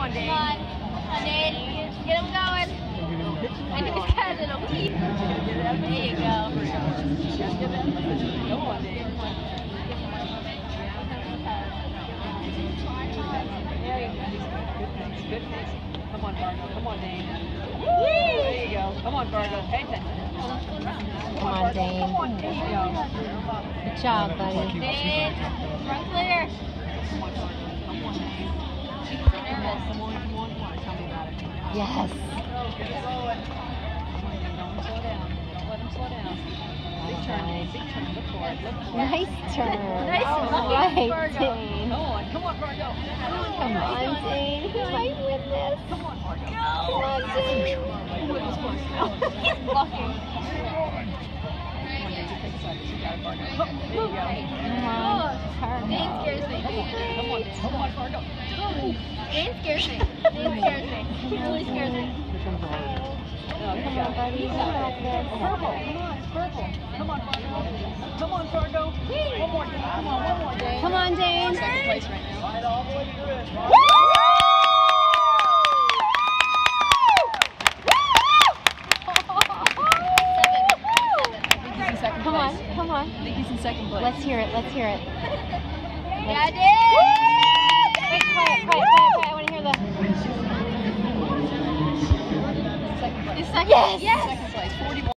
on, Dave. Come on. Come on, Dave. Get him going. I know he's got a little teeth. There you go. Come on, Dave. There you go. Good pace, good pace. Come on, Fargo. Come on, Dave. There you go. Come on, Fargo. Pay attention. Come on, Dane. Come on, Dave. Go. Good job, buddy. Dave. Front clear. She's Come on, nervous. come on, come on, come on. Tell me about it. Yes. Come on, Dave. Don't slow down. Don't let him slow down. Big turn, Dave. Big turn. Look for it. Look for it. Nice turn. Nice All right. Dane. Come on. Come on. Come on, Dane. My goodness. Come on, Fargo. Come on. Ooh, it was close. He's blocking. Take a second. You got it, Fargo. There you go. Come on. Come on, come on, Fargo. Scares me. Dane scares me. He really scares me. Come on, it. buddy. You got this. Purple. Come on, it's purple. Come on, Fargo. Come on, Fargo. One more. Come on, one more. Come on, Dane. Second place right now. Right all the way to the He's in second Come on. Come on. I think he's in second place. Let's hear it. Let's hear it. Yeah, Dane. Wait, quiet, quiet, quiet. I want to hear the. Second place. Yes. Yes. Second place. 41.